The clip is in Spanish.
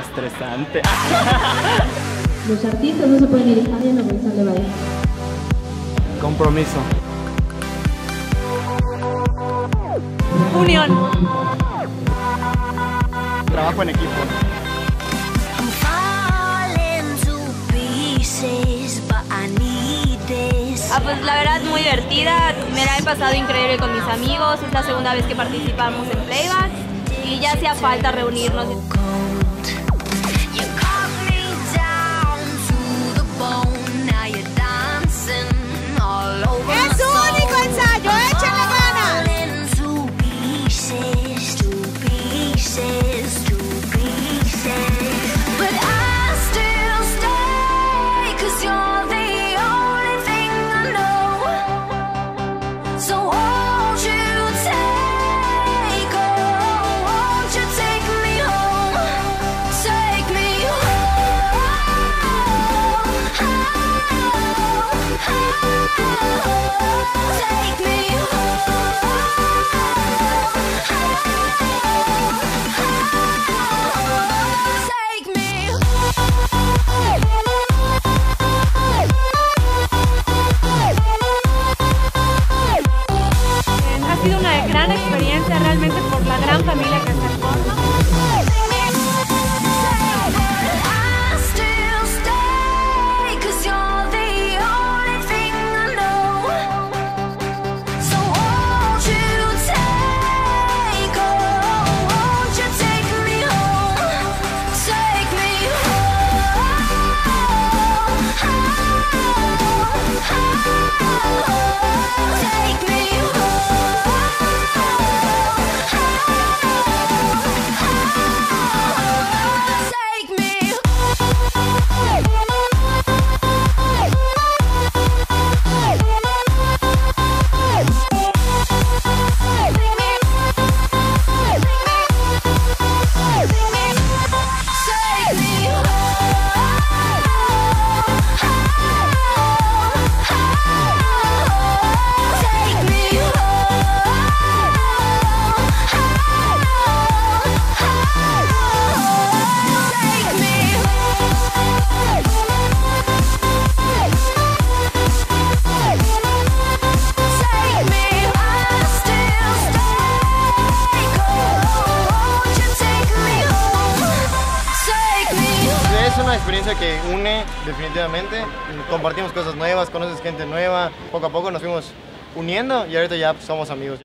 Estresante. Los artistas no se pueden ir saliendo porque sale baile. Compromiso. Unión. Trabajo en equipo. Ah, pues la verdad muy divertida, me la he pasado increíble con mis amigos, es la segunda vez que participamos en Playback y ya hacía falta reunirnos. Experiencia realmente por la gran familia que experiencia que une definitivamente. Compartimos cosas nuevas, conoces gente nueva. Poco a poco nos fuimos uniendo y ahorita ya somos amigos.